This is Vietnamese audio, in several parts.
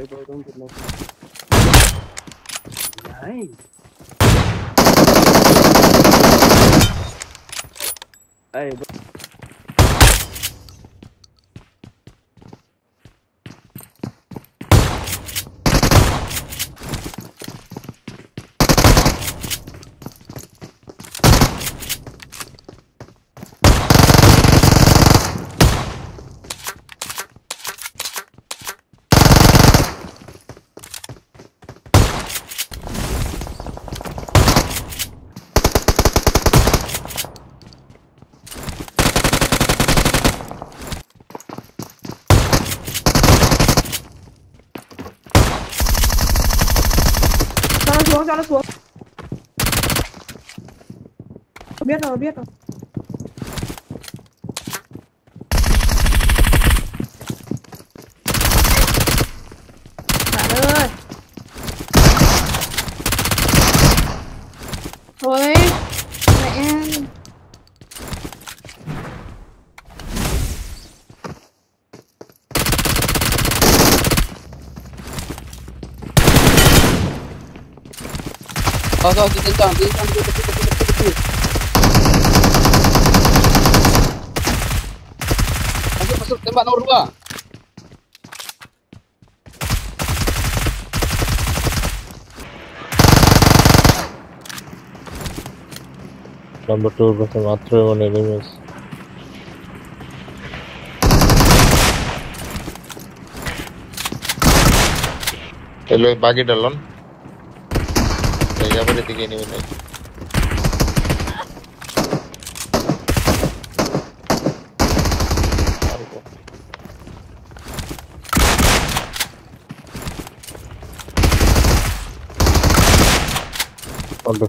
Hey đấy. Đây, đây, đây, đây, đây. Đấy. Xuống cho nó xuống. Biết rồi biết rồi. Bạn ơi. Thôi mẹ Tahu tahu ditentang, ditentang, tepi, tepi, tepi. Masuk, masuk, tembak nomor dua. Number two matre, enemies. Hello, bagi dalon. त्याच्यामध्ये ती गेली नाही Oldu.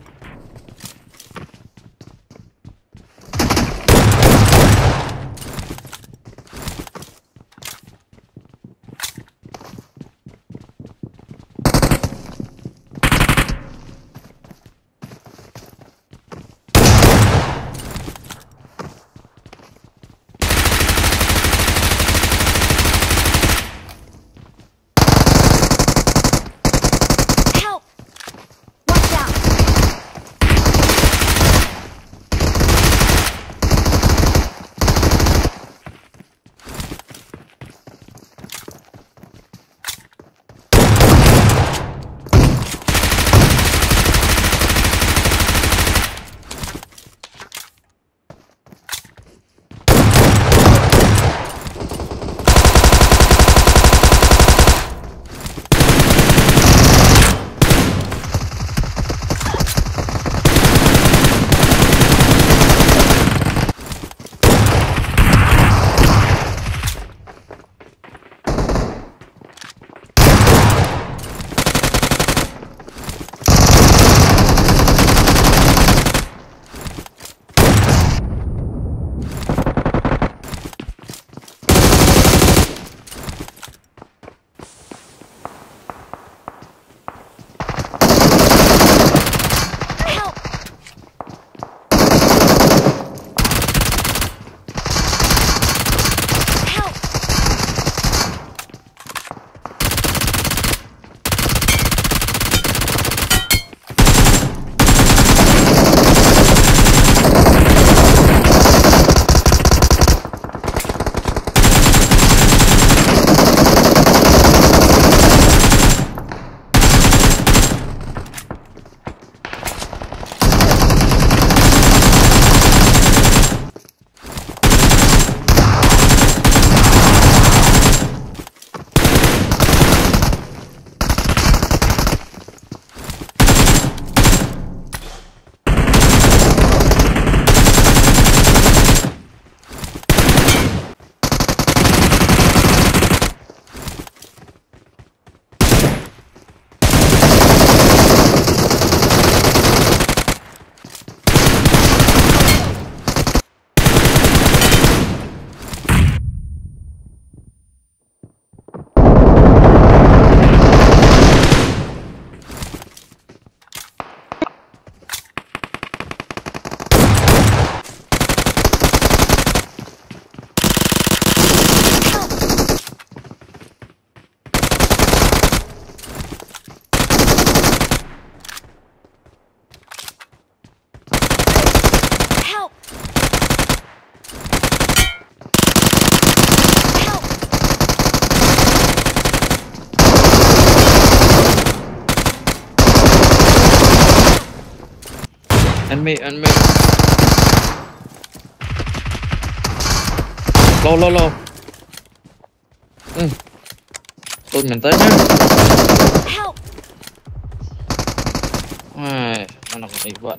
Enemy enemy lâu lâu lâu ừ. Tôi mình tới nhá. Help! Ai, mana ko iba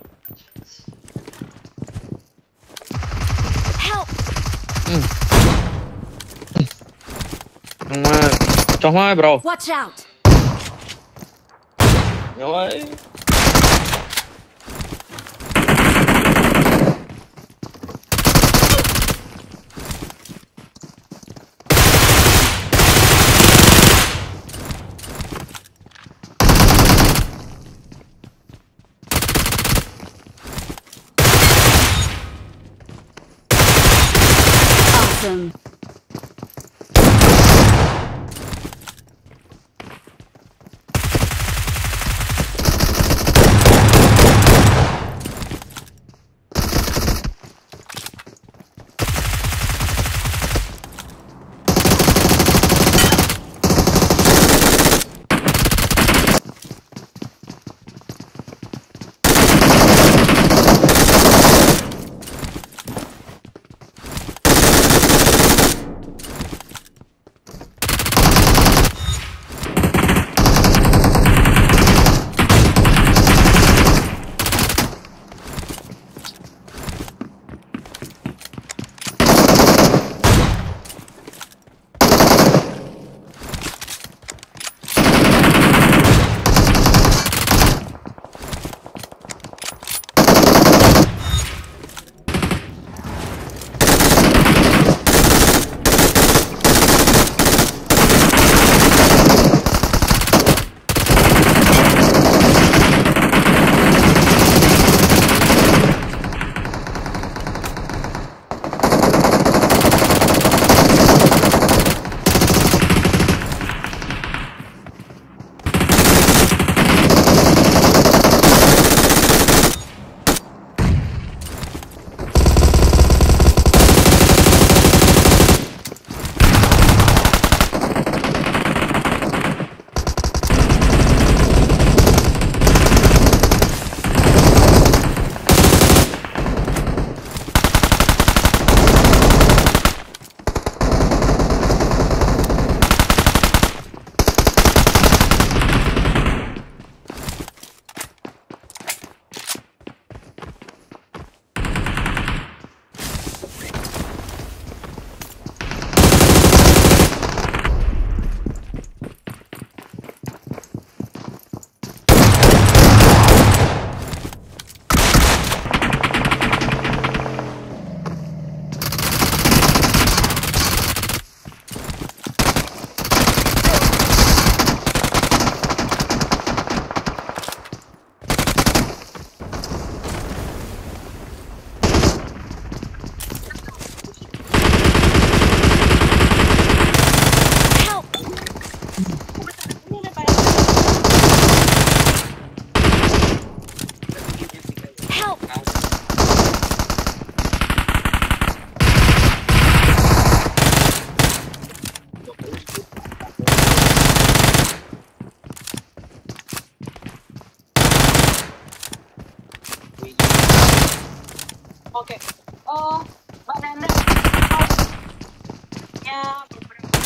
Help! nhưng mà cho hai bro. Watch out! rồi Awesome. Okay. Oh, banana. House. Yeah, beberapa.